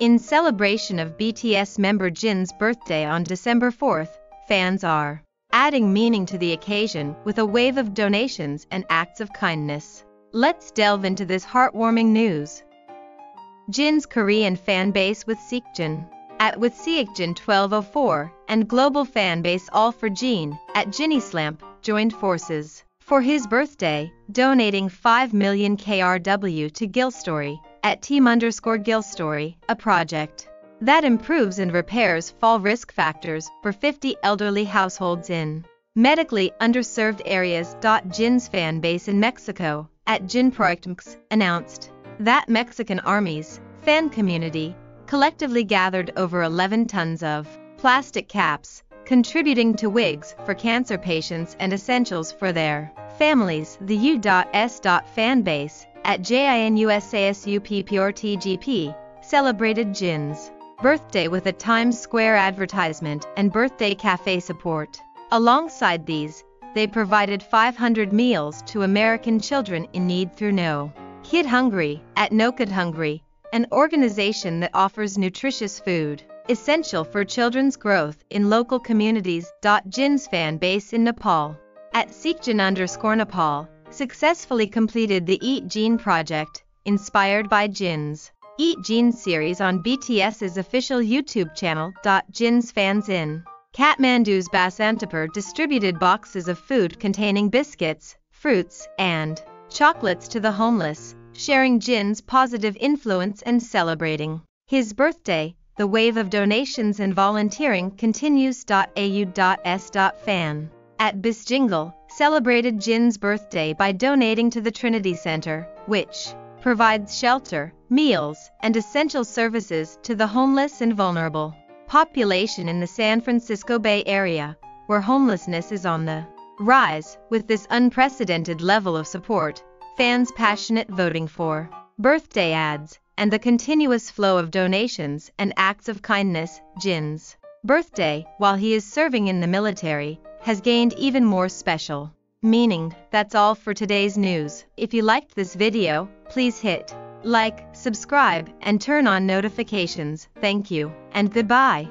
In celebration of BTS member Jin's birthday on December 4th, fans are adding meaning to the occasion with a wave of donations and acts of kindness. Let's delve into this heartwarming news. Jin's Korean fan base with Seokjin at with Seokjin 1204 and global fan base All for Jin at Jinislamp joined forces for his birthday, donating 5 million KRW to Gilstory at team underscore Gilstory, a project that improves and repairs fall risk factors for 50 elderly households in medically underserved areas. Jin's fan base in Mexico at Jin Projects announced that Mexican Army's fan community collectively gathered over 11 tons of plastic caps, contributing to wigs for cancer patients and essentials for their families. The U.S. fan base at JINUSASUPPRTGP celebrated Jin's birthday with a Times Square advertisement and birthday cafe support. Alongside these, they provided 500 meals to American children in need through No Kid Hungry at No Kid Hungry an organization that offers nutritious food, essential for children's growth in local communities. Jin's fan base in Nepal, at Seokjin underscore Nepal, successfully completed the Eat Jin project, inspired by Jin's Eat Jin series on BTS's official YouTube channel. Jin's fans in Kathmandu's Basantapur distributed boxes of food containing biscuits, fruits, and chocolates to the homeless sharing Jin's positive influence and celebrating his birthday. The wave of donations and volunteering continues. Au.s. Fan at Bisjingle celebrated Jin's birthday by donating to the Trinity Center, which provides shelter, meals, and essential services to the homeless and vulnerable population in the San Francisco Bay Area, where homelessness is on the rise. With this unprecedented level of support, fans' passionate voting for birthday ads, and the continuous flow of donations and acts of kindness, Jin's birthday, while he is serving in the military, has gained even more special meaning. That's all for today's news. If you liked this video, please hit like, subscribe, and turn on notifications. Thank you, and goodbye.